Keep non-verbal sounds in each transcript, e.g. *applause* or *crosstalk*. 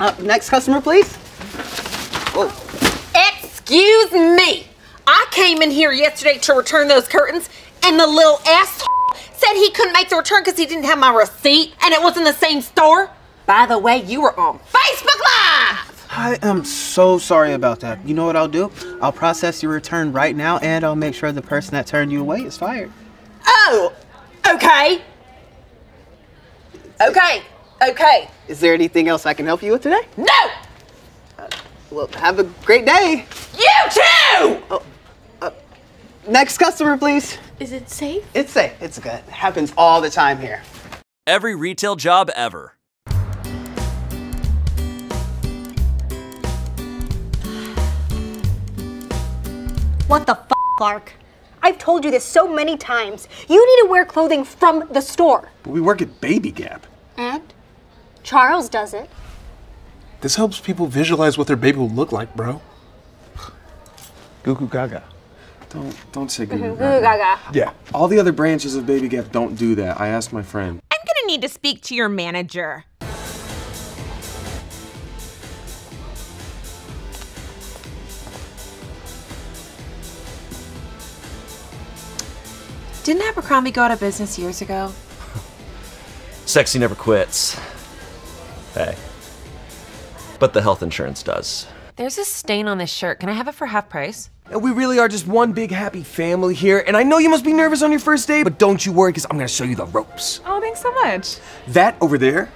Uh, next customer, please. Whoa. Excuse me. I came in here yesterday to return those curtains, and the little ass said he couldn't make the return because he didn't have my receipt, and it was in the same store. By the way, you were on Facebook Live. I am so sorry about that. You know what I'll do? I'll process your return right now, and I'll make sure the person that turned you away is fired. Oh, okay. Okay, okay. Is there anything else I can help you with today? No! Uh, well, have a great day. You too! Oh, uh, next customer, please. Is it safe? It's safe. It's good. It happens all the time here. Every retail job ever. What the f, Clark? I've told you this so many times. You need to wear clothing from the store. But we work at Baby Gap. And Charles does it. This helps people visualize what their baby will look like, bro. Goo goo gaga. Don't don't say goo goo mm-hmm. Goo goo gaga. Yeah. All the other branches of Baby Gap don't do that. I asked my friend. I'm gonna need to speak to your manager. Didn't Abercrombie go out of business years ago? *laughs* Sexy never quits. Hey. But the health insurance does. There's a stain on this shirt. Can I have it for half price? And we really are just one big happy family here. And I know you must be nervous on your first day, but don't you worry, because I'm gonna show you the ropes. Oh, thanks so much. That over there,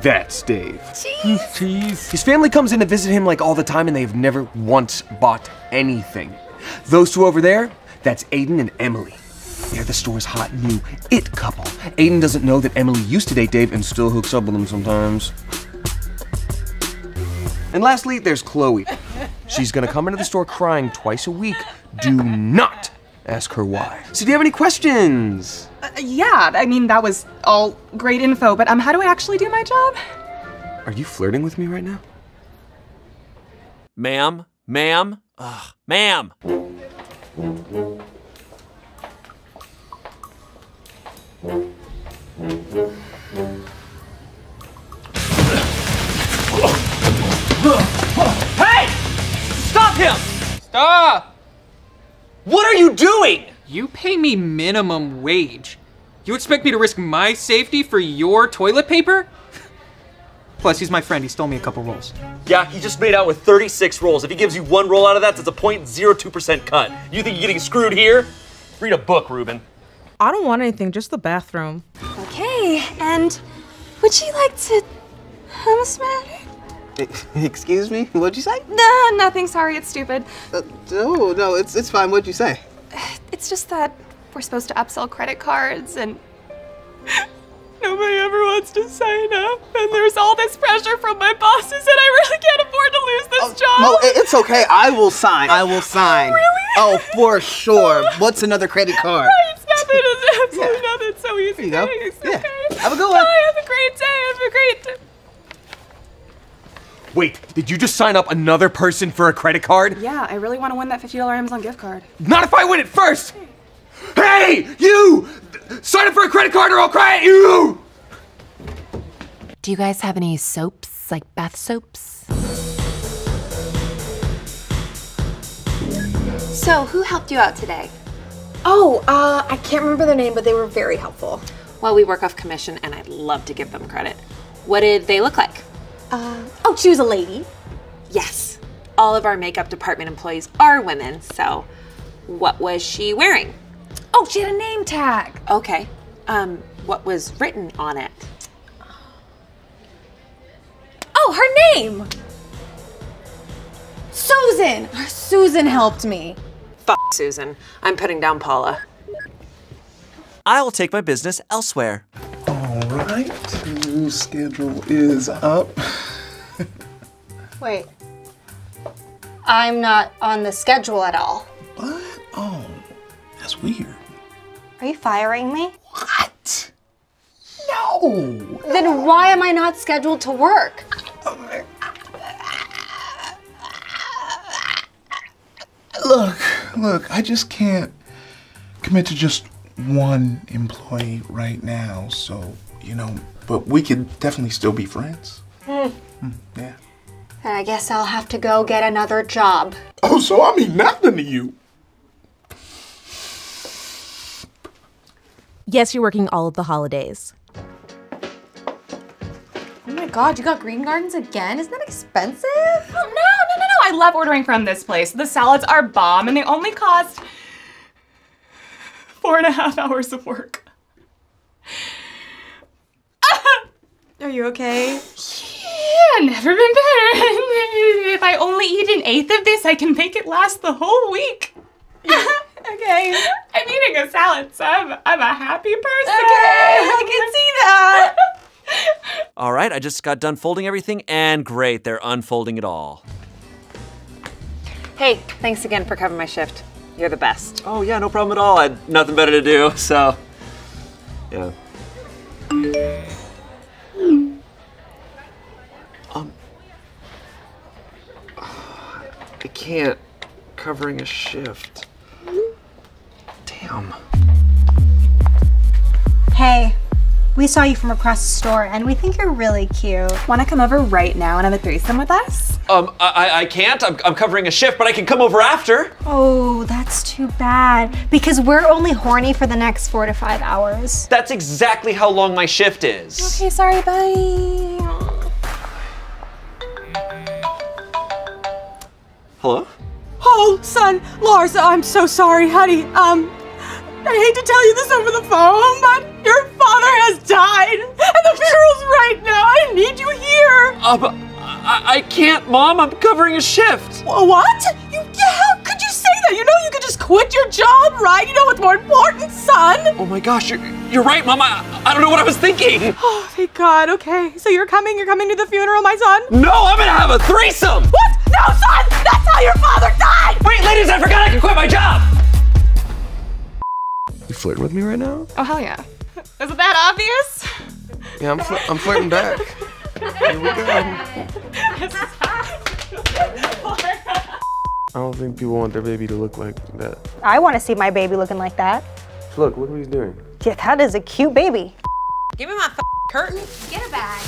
that's Dave. Cheese. *laughs* His family comes in to visit him like all the time, and they have never once bought anything. Those two over there, that's Aiden and Emily. They're the store's hot new it couple. Aiden doesn't know that Emily used to date Dave and still hooks up with him sometimes. And lastly, there's Chloe. She's gonna come into the store crying twice a week. Do not ask her why. So, do you have any questions? Uh, yeah, I mean, that was all great info, but um, how do I actually do my job? Are you flirting with me right now? Ma'am, ma'am, ugh, ma'am. Hey! Stop him! Stop! What are you doing? You pay me minimum wage. You expect me to risk my safety for your toilet paper? *laughs* Plus, he's my friend. He stole me a couple rolls. Yeah, he just made out with 36 rolls. If he gives you one roll out of that, that's a 0.02% cut. You think you're getting screwed here? Read a book, Ruben. I don't want anything, just the bathroom. Okay, and would you like to have a smatter? *laughs* Excuse me? What'd you say? No, nothing. Sorry, it's stupid. Uh, no, no, it's it's fine. What'd you say? *sighs* It's just that we're supposed to upsell credit cards and *laughs* nobody ever wants to sign up. And there's all this pressure from my bosses, and I really can't afford to lose this job. No, it's okay. I will sign. I will sign. Really? Oh, for *laughs* sure. What's another credit card? It's nothing. It's absolutely nothing. It's so easy. There you go. Thanks. Yeah. Okay. Have a good one. Bye. Have a great day. Have a great day. Wait, did you just sign up another person for a credit card? Yeah, I really want to win that $50 Amazon gift card. Not if I win it first! Hey, you! Sign up for a credit card or I'll cry at you! Do you guys have any soaps, like bath soaps? So, who helped you out today? Oh, uh, I can't remember their name, but they were very helpful. Well, we work off commission, and I'd love to give them credit. What did they look like? Uh, she was a lady. Yes. All of our makeup department employees are women, so what was she wearing? Oh, she had a name tag. Okay. Um, what was written on it? Oh, her name. Susan. Susan helped me. Fuck Susan. I'm putting down Paula. I will take my business elsewhere. All right. New schedule is up. Wait. I'm not on the schedule at all. What? Oh, that's weird. Are you firing me? What? No. Then why am I not scheduled to work? Look, look, I just can't commit to just one employee right now, so, you know, but we could definitely still be friends. Hmm. Hmm, yeah. And I guess I'll have to go get another job. Oh, so I mean nothing to you. Yes, you're working all of the holidays. Oh my god, you got Green Gardens again? Isn't that expensive? Oh, no, no, no, no. I love ordering from this place. The salads are bomb and they only cost four and a half hours of work. *laughs* Are you okay? Yeah, never been better. If I only eat an eighth of this, I can make it last the whole week. *laughs* okay. I'm eating a salad, so I'm, I'm a happy person. Okay, I can see that. *laughs* All right, I just got done folding everything, and great, they're unfolding it all. Hey, thanks again for covering my shift. You're the best. Oh yeah, no problem at all. I had nothing better to do, so yeah. I can't. Covering a shift. Damn. Hey, we saw you from across the store and we think you're really cute. Want to come over right now and have a threesome with us? Um, I, I can't. I'm, I'm covering a shift, but I can come over after. Oh, that's too bad. Because we're only horny for the next four to five hours. That's exactly how long my shift is. Okay, sorry, bye. Hello? Oh, son, Lars, I'm so sorry, honey. Um, I hate to tell you this over the phone, but your father has died, and the funeral's right now. I need you here. Uh, but I, I can't, Mom. I'm covering a shift. What? You, how could you say that? You know you could just quit your job, right? You know what's more important, son. Oh my gosh, you're, you're right, Mom. I, I don't know what I was thinking. *sighs* Oh, thank God. Okay, so you're coming. You're coming to the funeral, my son. No, I'm gonna have a threesome. What? No, son. That's how your father died. Wait, ladies, I forgot I can quit my job. You flirting with me right now? Oh, hell yeah. Isn't that obvious? Yeah, I'm, fl- I'm flirting back. Here we go. I don't think people want their baby to look like that. I want to see my baby looking like that. Look, look what he's doing. Yeah, that is a cute baby. Give me my f- curtain. Get a bag.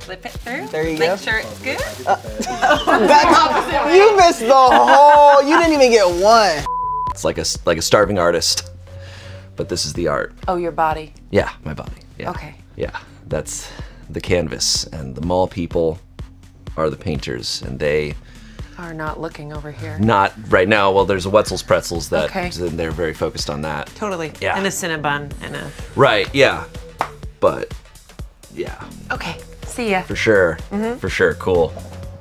Slip it through. There you Make go. sure it's good. *laughs* Uh, *laughs* that, *laughs* you missed the whole. You didn't even get one. It's like a like a starving artist, but this is the art. Oh, your body. Yeah, my body. Yeah. Okay. Yeah, that's the canvas, and the mall people are the painters, and they Are not looking over here. not right now. Well, there's a Wetzel's Pretzels that Okay. and they're very focused on that. Totally. Yeah. And a Cinnabon and a. Right. Yeah. But yeah, Okay. See ya. for sure. Mm-hmm. For sure. Cool.